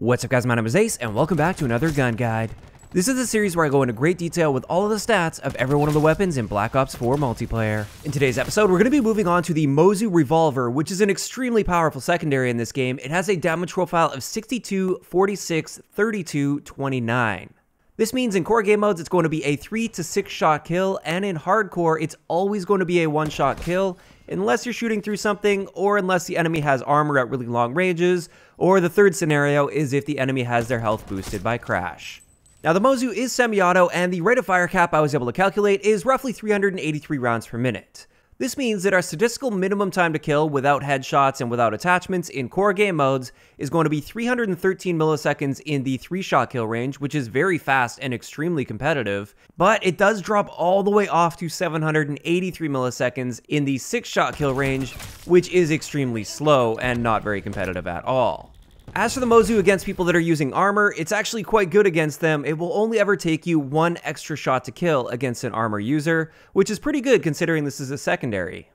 What's up guys, my name is Ace, and welcome back to another gun guide. This is a series where I go into great detail with all of the stats of every one of the weapons in Black Ops 4 multiplayer. In today's episode, we're going to be moving on to the Mozu Revolver, which is an extremely powerful secondary in this game. It has a damage profile of 62, 46, 32, 29. This means in core game modes, it's going to be a 3 to 6 shot kill, and in hardcore, it's always going to be a 1 shot kill, unless you're shooting through something, or unless the enemy has armor at really long ranges, or the third scenario is if the enemy has their health boosted by crash. Now the Mozu is semi-auto, and the rate of fire cap I was able to calculate is roughly 383 rounds per minute. This means that our statistical minimum time to kill without headshots and without attachments in core game modes is going to be 313 milliseconds in the 3 shot kill range, which is very fast and extremely competitive, but it does drop all the way off to 783 milliseconds in the 6 shot kill range, which is extremely slow and not very competitive at all. As for the Mozu against people that are using armor, it's actually quite good against them. It will only ever take you one extra shot to kill against an armor user, which is pretty good considering this is a secondary.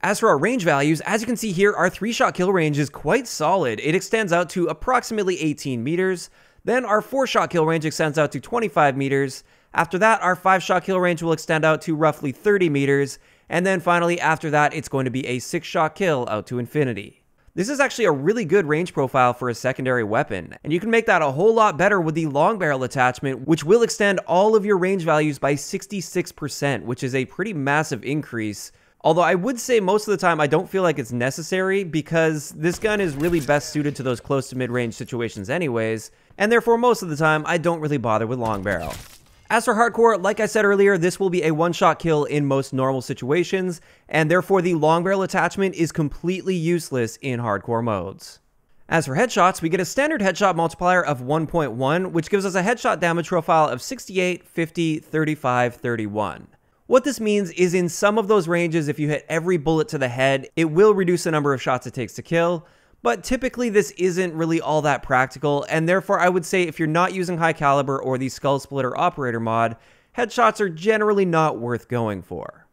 As for our range values, as you can see here, our 3-shot kill range is quite solid. It extends out to approximately 18 meters. Then our 4-shot kill range extends out to 25 meters. After that, our 5-shot kill range will extend out to roughly 30 meters. And then finally, after that, it's going to be a 6-shot kill out to infinity. This is actually a really good range profile for a secondary weapon, and you can make that a whole lot better with the long barrel attachment, which will extend all of your range values by 66%, which is a pretty massive increase. Although I would say most of the time I don't feel like it's necessary because this gun is really best suited to those close to mid-range situations anyways, and therefore most of the time I don't really bother with long barrel. As for hardcore, like I said earlier, this will be a one-shot kill in most normal situations, and therefore the long barrel attachment is completely useless in hardcore modes. As for headshots, we get a standard headshot multiplier of 1.1, which gives us a headshot damage profile of 68, 50, 35, 31. What this means is in some of those ranges, if you hit every bullet to the head, it will reduce the number of shots it takes to kill, but typically this isn't really all that practical, and therefore I would say if you're not using high caliber or the skull splitter operator mod, headshots are generally not worth going for.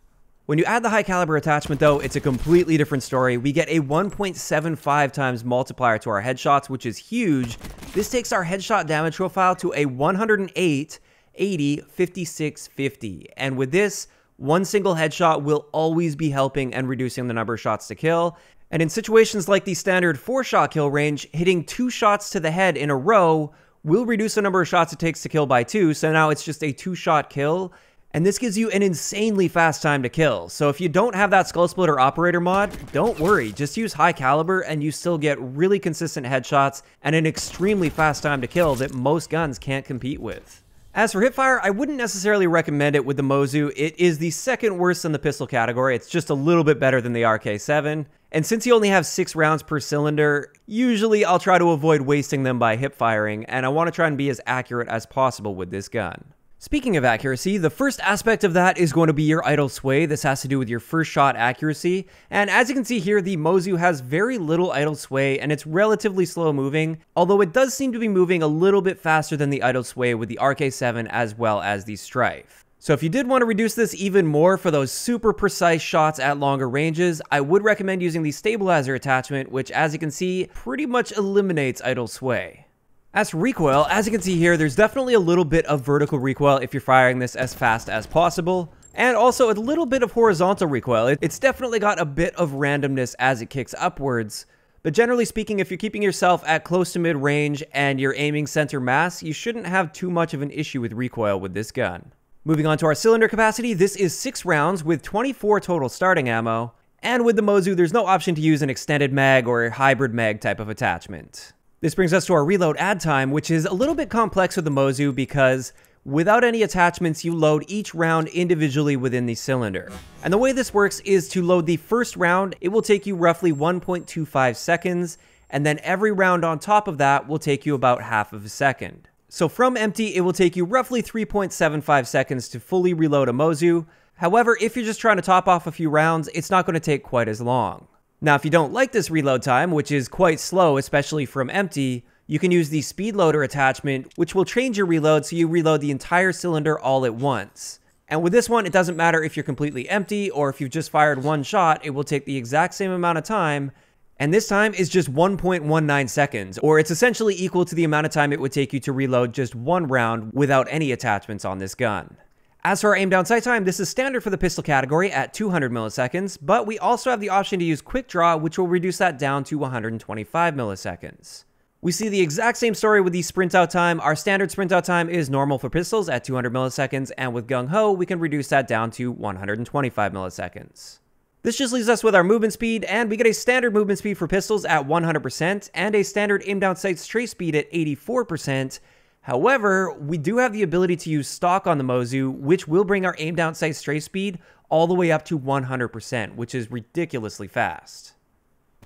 When you add the high caliber attachment though, it's a completely different story. We get a 1.75 times multiplier to our headshots, which is huge. This takes our headshot damage profile to a 108, 80, 56, 50. And with this, one single headshot will always be helping and reducing the number of shots to kill, and in situations like the standard 4 shot kill range, hitting 2 shots to the head in a row will reduce the number of shots it takes to kill by 2, so now it's just a 2 shot kill. And this gives you an insanely fast time to kill. So if you don't have that Skull Splitter Operator mod, don't worry, just use high caliber and you still get really consistent headshots and an extremely fast time to kill that most guns can't compete with. As for hipfire, I wouldn't necessarily recommend it with the Mozu. It is the second worst in the pistol category. It's just a little bit better than the RK7. And since you only have six rounds per cylinder, usually I'll try to avoid wasting them by hip firing, and I want to try and be as accurate as possible with this gun. Speaking of accuracy, the first aspect of that is going to be your idle sway. This has to do with your first shot accuracy. And as you can see here, the Mozu has very little idle sway and it's relatively slow moving, although it does seem to be moving a little bit faster than the idle sway with the RK7 as well as the Strife. So if you did want to reduce this even more for those super precise shots at longer ranges, I would recommend using the stabilizer attachment, which as you can see, pretty much eliminates idle sway. As recoil, as you can see here, there's definitely a little bit of vertical recoil if you're firing this as fast as possible. And also a little bit of horizontal recoil. It's definitely got a bit of randomness as it kicks upwards. But generally speaking, if you're keeping yourself at close to mid-range and you're aiming center mass, you shouldn't have too much of an issue with recoil with this gun. Moving on to our cylinder capacity, this is 6 rounds with 24 total starting ammo. And with the Mozu, there's no option to use an extended mag or a hybrid mag type of attachment. This brings us to our reload add time, which is a little bit complex with the Mozu because without any attachments, you load each round individually within the cylinder. And the way this works is to load the first round, it will take you roughly 1.25 seconds, and then every round on top of that will take you about half of a second. So from empty, it will take you roughly 3.75 seconds to fully reload a Mozu. However, if you're just trying to top off a few rounds, it's not going to take quite as long. Now, if you don't like this reload time, which is quite slow, especially from empty, you can use the speed loader attachment, which will change your reload so you reload the entire cylinder all at once. And with this one, it doesn't matter if you're completely empty or if you've just fired one shot, it will take the exact same amount of time And this time is just 1.19 seconds, or it's essentially equal to the amount of time it would take you to reload just one round without any attachments on this gun. As for our aim down sight time, this is standard for the pistol category at 200 milliseconds, but we also have the option to use quick draw, which will reduce that down to 125 milliseconds. We see the exact same story with the sprint out time. Our standard sprint out time is normal for pistols at 200 milliseconds, and with Gung Ho, we can reduce that down to 125 milliseconds. This just leaves us with our movement speed, and we get a standard movement speed for pistols at 100%, and a standard aim down sight strafe speed at 84%, However, we do have the ability to use stock on the Mozu, which will bring our aim down sight strafe speed all the way up to 100%, which is ridiculously fast.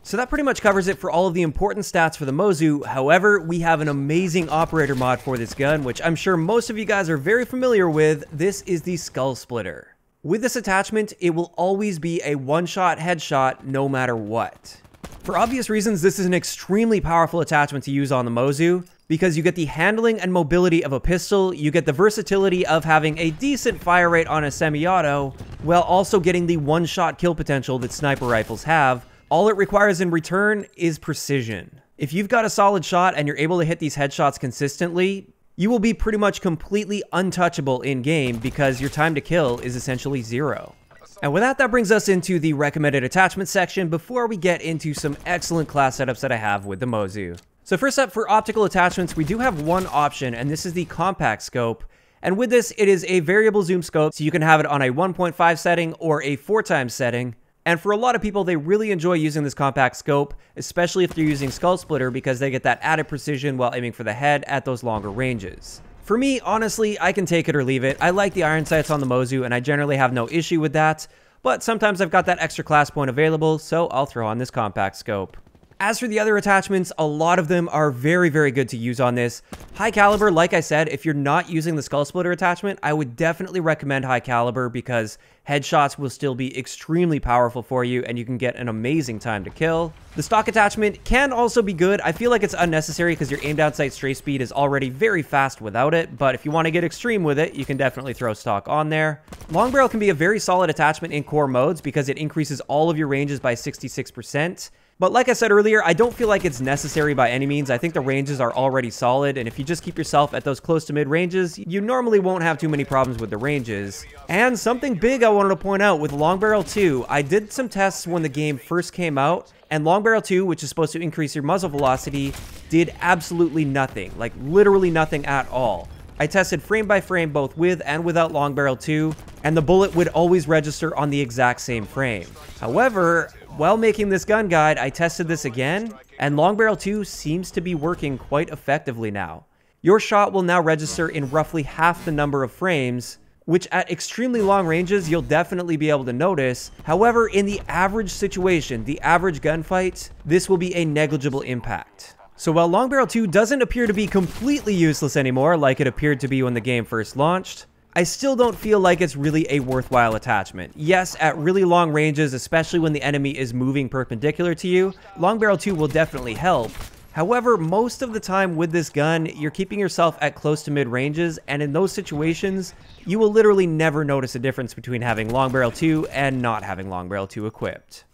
So that pretty much covers it for all of the important stats for the Mozu. However, we have an amazing operator mod for this gun, which I'm sure most of you guys are very familiar with. This is the Skull Splitter. With this attachment, it will always be a one-shot headshot no matter what. For obvious reasons, this is an extremely powerful attachment to use on the Mozu, because you get the handling and mobility of a pistol, you get the versatility of having a decent fire rate on a semi-auto, while also getting the one-shot kill potential that sniper rifles have. All it requires in return is precision. If you've got a solid shot and you're able to hit these headshots consistently, you will be pretty much completely untouchable in-game because your time to kill is essentially zero. And with that, that brings us into the recommended attachment section before we get into some excellent class setups that I have with the Mozu. So first up, for optical attachments, we do have one option, and this is the compact scope. And with this, it is a variable zoom scope, so you can have it on a 1.5 setting or a 4 times setting. And for a lot of people, they really enjoy using this compact scope, especially if they're using Skull Splitter because they get that added precision while aiming for the head at those longer ranges. For me, honestly, I can take it or leave it. I like the iron sights on the Mozu, and I generally have no issue with that. But sometimes I've got that extra class point available, so I'll throw on this compact scope. As for the other attachments, a lot of them are very, very good to use on this. High caliber, like I said, if you're not using the skull splitter attachment, I would definitely recommend high caliber because headshots will still be extremely powerful for you and you can get an amazing time to kill. The stock attachment can also be good. I feel like it's unnecessary because your aim down sight strafe speed is already very fast without it, but if you want to get extreme with it, you can definitely throw stock on there. Long barrel can be a very solid attachment in core modes because it increases all of your ranges by 66%. But like I said earlier, I don't feel like it's necessary by any means. I think the ranges are already solid, and if you just keep yourself at those close to mid ranges, you normally won't have too many problems with the ranges. And something big I wanted to point out with Long Barrel 2, I did some tests when the game first came out, and Long Barrel 2, which is supposed to increase your muzzle velocity, did absolutely nothing. Like, literally nothing at all. I tested frame by frame both with and without Long Barrel 2, and the bullet would always register on the exact same frame. However, while making this gun guide, I tested this again, and Long Barrel 2 seems to be working quite effectively now. Your shot will now register in roughly half the number of frames, which at extremely long ranges you'll definitely be able to notice. However, in the average situation, the average gunfight, this will be a negligible impact. So while Long Barrel 2 doesn't appear to be completely useless anymore like it appeared to be when the game first launched, I still don't feel like it's really a worthwhile attachment. Yes, at really long ranges, especially when the enemy is moving perpendicular to you, Long Barrel 2 will definitely help. However, most of the time with this gun, you're keeping yourself at close to mid ranges, and in those situations, you will literally never notice a difference between having Long Barrel 2 and not having Long Barrel 2 equipped.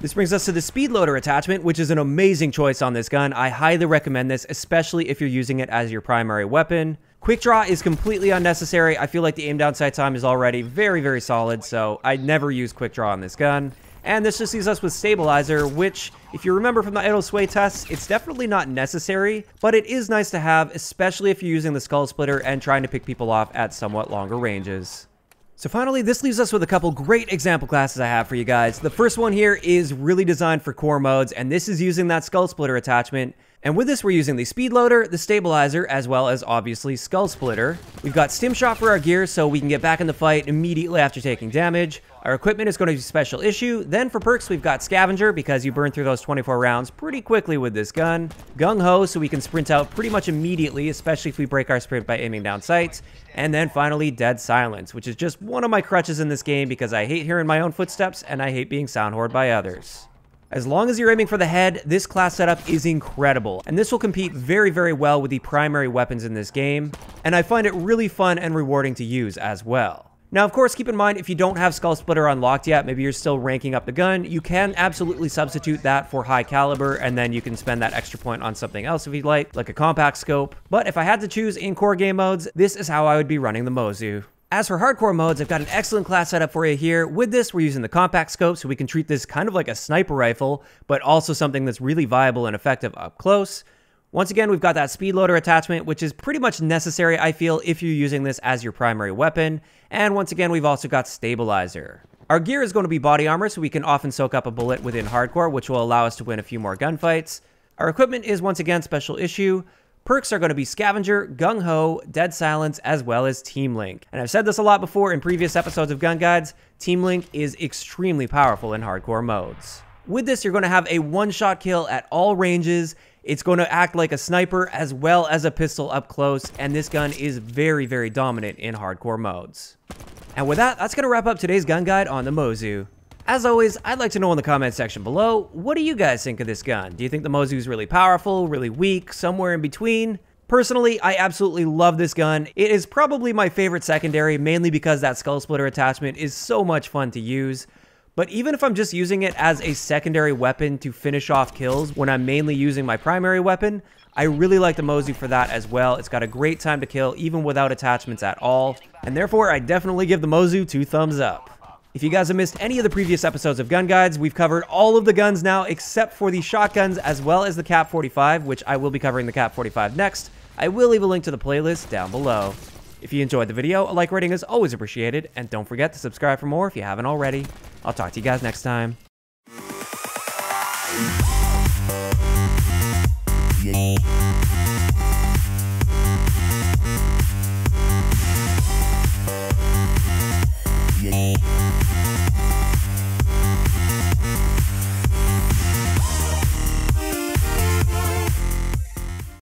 This brings us to the speed loader attachment, which is an amazing choice on this gun. I highly recommend this, especially if you're using it as your primary weapon. Quick draw is completely unnecessary. I feel like the aim down sight time is already very, very solid, so I never use quick draw on this gun. And this just leaves us with Stabilizer, which, if you remember from the idle sway tests, it's definitely not necessary, but it is nice to have, especially if you're using the Skull Splitter and trying to pick people off at somewhat longer ranges. So finally, this leaves us with a couple great example classes I have for you guys. The first one here is really designed for core modes, and this is using that Skull Splitter attachment. And with this, we're using the speed loader, the stabilizer, as well as obviously skull splitter. We've got stim shot for our gear so we can get back in the fight immediately after taking damage. Our equipment is going to be special issue. Then for perks, we've got scavenger because you burn through those 24 rounds pretty quickly with this gun. Gung ho so we can sprint out pretty much immediately, especially if we break our sprint by aiming down sights. And then finally, dead silence, which is just one of my crutches in this game because I hate hearing my own footsteps and I hate being sound hoard by others. As long as you're aiming for the head, this class setup is incredible, and this will compete very, very well with the primary weapons in this game, and I find it really fun and rewarding to use as well. Now, of course, keep in mind if you don't have Skull Splitter unlocked yet, maybe you're still ranking up the gun, you can absolutely substitute that for high caliber, and then you can spend that extra point on something else if you'd like, like a compact scope. But if I had to choose in core game modes, this is how I would be running the Mozu. As for hardcore modes, I've got an excellent class setup for you here. With this, we're using the compact scope, so we can treat this kind of like a sniper rifle, but also something that's really viable and effective up close. Once again, we've got that speed loader attachment, which is pretty much necessary, I feel, if you're using this as your primary weapon. And once again, we've also got stabilizer. Our gear is going to be body armor, so we can often soak up a bullet within hardcore, which will allow us to win a few more gunfights. Our equipment is once again special issue. Perks are going to be Scavenger, Gung Ho, Dead Silence, as well as Team Link. And I've said this a lot before in previous episodes of Gun Guides, Team Link is extremely powerful in hardcore modes. With this, you're going to have a one-shot kill at all ranges, it's going to act like a sniper as well as a pistol up close, and this gun is very, very dominant in hardcore modes. And with that, that's going to wrap up today's gun guide on the Mozu. As always, I'd like to know in the comment section below, what do you guys think of this gun? Do you think the Mozu is really powerful, really weak, somewhere in between? Personally, I absolutely love this gun. It is probably my favorite secondary, mainly because that Skull Splitter attachment is so much fun to use. But even if I'm just using it as a secondary weapon to finish off kills when I'm mainly using my primary weapon, I really like the Mozu for that as well. It's got a great time to kill even without attachments at all, and therefore I definitely give the Mozu two thumbs up. If you guys have missed any of the previous episodes of Gun Guides, we've covered all of the guns now except for the shotguns as well as the KAP 45, which I will be covering the KAP 45 next. I will leave a link to the playlist down below. If you enjoyed the video, a like rating is always appreciated, and don't forget to subscribe for more if you haven't already. I'll talk to you guys next time. Yeah.